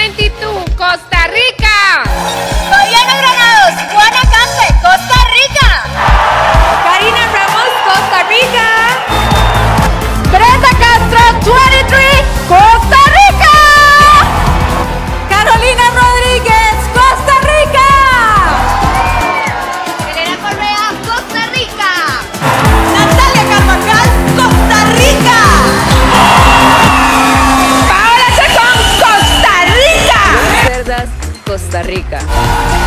Juventud Costa Rica. Costa Rica.